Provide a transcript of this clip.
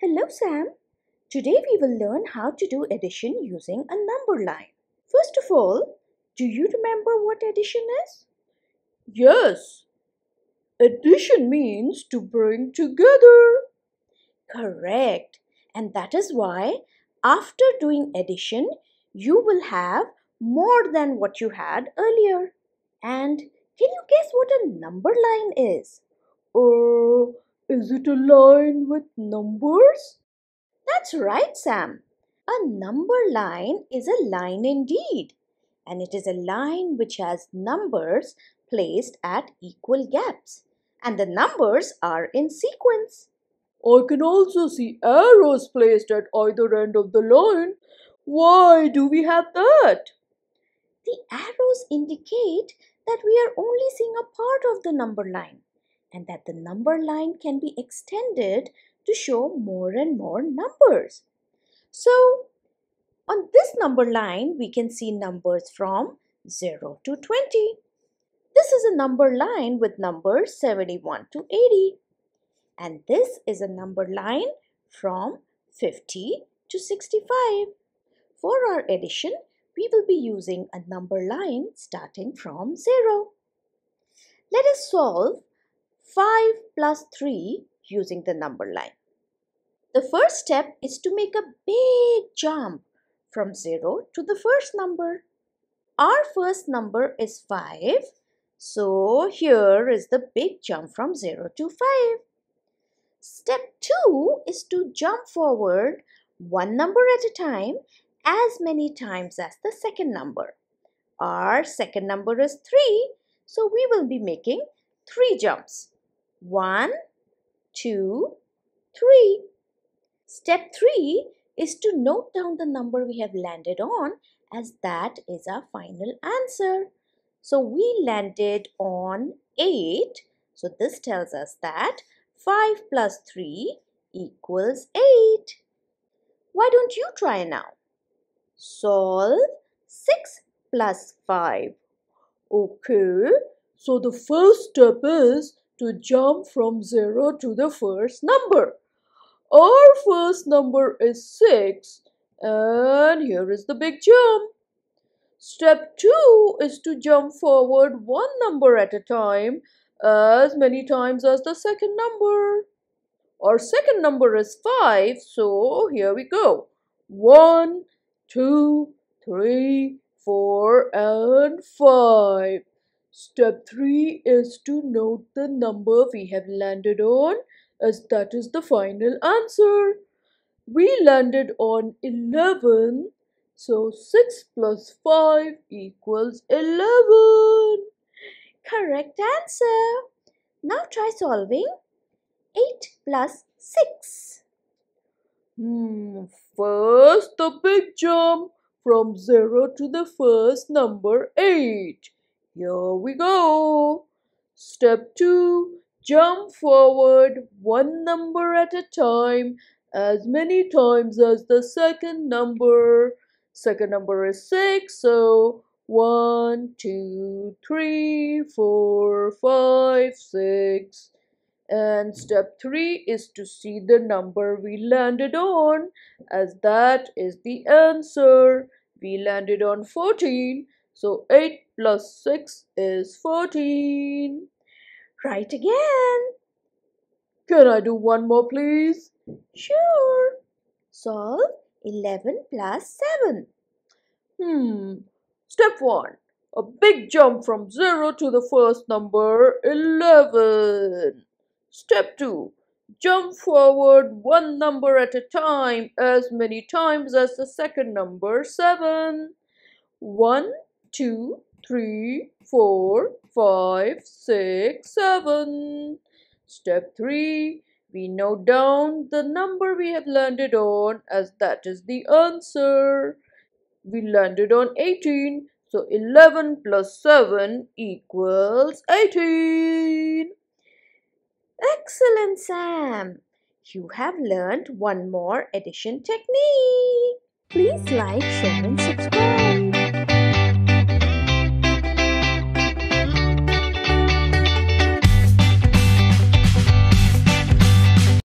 Hello, Sam. Today we will learn how to do addition using a number line. First of all, do you remember what addition is? Yes. Addition means to bring together. Correct. And that is why after doing addition, you will have more than what you had earlier. And can you guess what a number line is? Uh, is it a line with numbers? That's right, Sam. A number line is a line indeed. And it is a line which has numbers placed at equal gaps. And the numbers are in sequence. I can also see arrows placed at either end of the line. Why do we have that? The arrows indicate that we are only seeing a part of the number line and that the number line can be extended to show more and more numbers. So, on this number line, we can see numbers from 0 to 20. This is a number line with numbers 71 to 80. And this is a number line from 50 to 65. For our addition, we will be using a number line starting from 0. Let us solve 5 plus 3 using the number line. The first step is to make a big jump from 0 to the first number. Our first number is 5, so here is the big jump from 0 to 5. Step 2 is to jump forward one number at a time as many times as the second number. Our second number is 3, so we will be making 3 jumps. 1, 2, 3. Step 3 is to note down the number we have landed on as that is our final answer. So we landed on 8. So this tells us that 5 plus 3 equals 8. Why don't you try now? Solve 6 plus 5. Okay, so the first step is to jump from 0 to the first number. Our first number is 6 and here is the big jump. Step 2 is to jump forward one number at a time as many times as the second number. Our second number is 5 so here we go. 1, two, three, four, and five. Step three is to note the number we have landed on as that is the final answer. We landed on 11. So 6 plus 5 equals 11. Correct answer. Now try solving 8 plus 6. Hmm, first the big jump from 0 to the first number 8. Here we go. Step 2. Jump forward one number at a time as many times as the second number. Second number is 6, so one, two, three, four, five, six. And step 3 is to see the number we landed on as that is the answer. We landed on 14. So 8 plus 6 is 14. Right again. Can I do one more please? Sure. Solve 11 plus 7. Hmm. Step 1. A big jump from 0 to the first number 11. Step 2. Jump forward one number at a time as many times as the second number 7. 1, 2, 3, 4, 5, 6, 7. Step 3. We note down the number we have landed on as that is the answer. We landed on 18. So 11 plus 7 equals 18. Excellent, Sam. You have learned one more addition technique. Please like, share and subscribe.